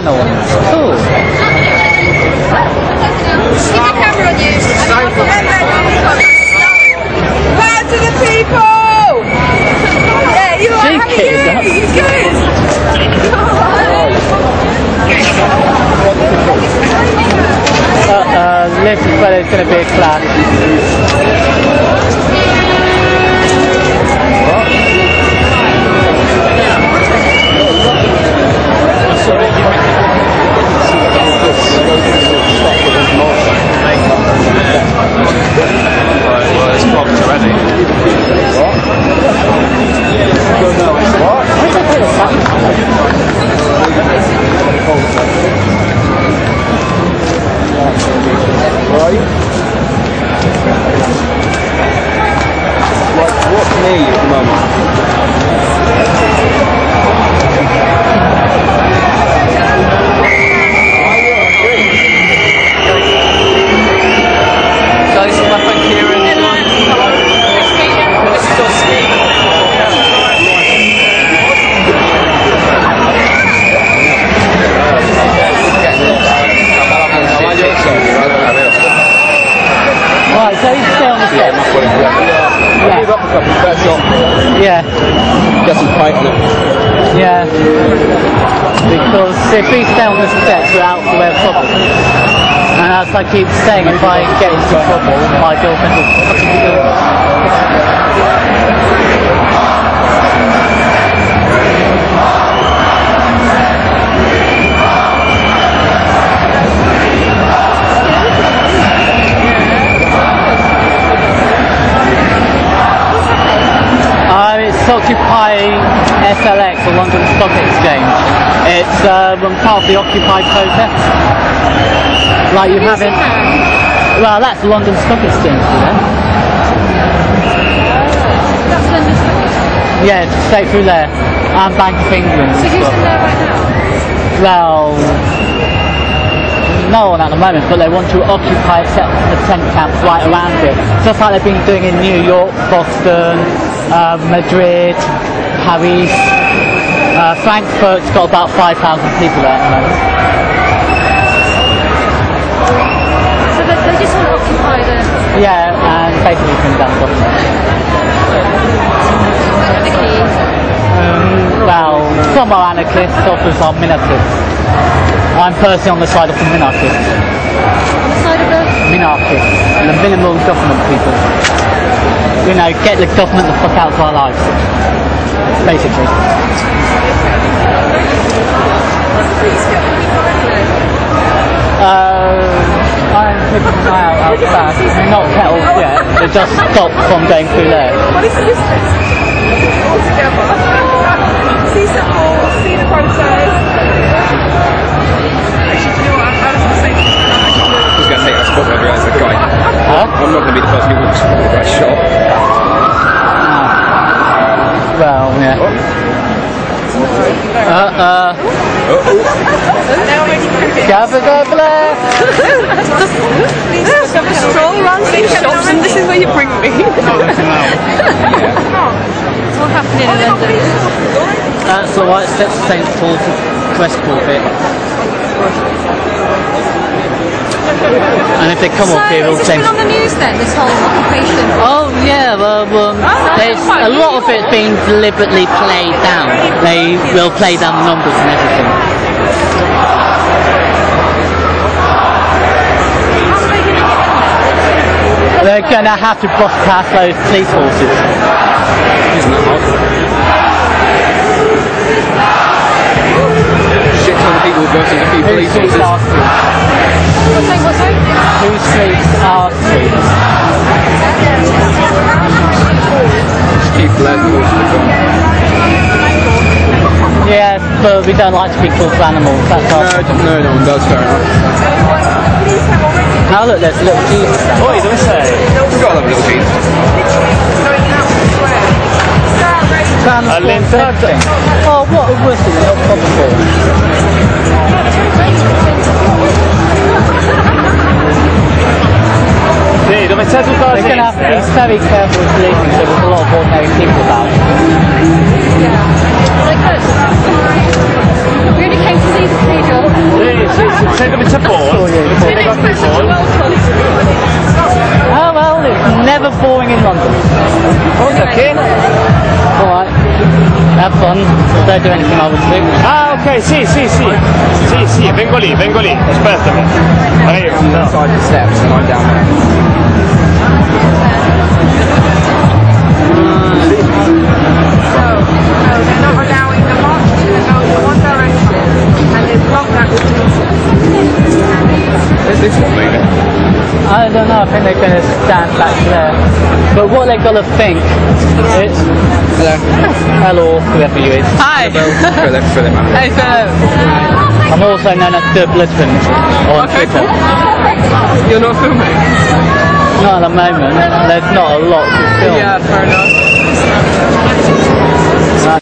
Cool. Keep the camera on you. Power to the people! Yeah, you good? Uh, uh, it's going to be a clash. What's near you Yeah. Up a couple, first shot. Yeah, Get some paint on it. yeah. Because if we stay on the set, we're out for of trouble. And as I keep saying, if I get into trouble, my girlfriend will fucking kill me. Occupy LSX, the London Stock Exchange. It's uh, um, part of the Occupy protest. Like you haven't. Well, that's the London Stock Exchange, you know? That's London Stock Yeah, straight through there. And Bank of England. So who's in there right now? Well, no one at the moment, but they want to occupy the tent camps right around it. Just like they've been doing in New York, Boston, uh, Madrid, Paris. Uh, Frankfurt's got about 5,000 people there at the moment. So they, they just want to occupy the Yeah, and basically bring down the government. Well, some are anarchists, others are minarchists. I'm personally on the side of the minarchists. On and the... Minimal government people. You know, get the government the fuck out of our lives. Basically. Uh, I'm keeping an out outside. They're not kettled yet. They just stopped from going through there. What is this? All together. See support, see the process. Uh, uh, now I'm making Gabba gabba. stroll around these shops and this is where you bring me. It's all happening in London. That's the White Steps of St Paul's West bit. And if they come So, up here, is we'll it say. been on the news then, this whole occupation? Oh yeah, well, um, there's a lot of it being deliberately played down. They will play down the numbers and everything. They're gonna have to brush past those police horses. Isn't that hard? Shit ton of people versus a few Who police streets officers. are streets? What's that? What's that? Who streets Just keep letting the horses go. But we don't like to be called animals. That's No, our. no, no one does, fair enough. Now look, there's a little Jesus. there. What are you going to say? We've got to have a little piece. Transport Lynn everything. Oh, what a wussy little probable. C'è tutta la They're going to have to be very careful with policing so there's a lot of ordinary people about. They could. We only came to see the cathedral. Sì, sì, sì, sei dove c'è Paul? Sei Didn't dove c'è expect such a welcome. Oh well, it's never boring in London. Okay. Alright. Have fun. Don't do anything I would do. Ah, ok, sì, sì, sì. Sì, sì, vengo lì, vengo lì. Aspettami. Arrivo. no. I don't know, I think they're going to stand back there. But what they've got to think is, Hello. hello, whoever you is. Hi. Philip, Philip. Hey, Philip. I'm also known as the Bloodman on Okay, Twitter. You're not filming? Not at the moment, there's not a lot to film. Yeah, fair enough.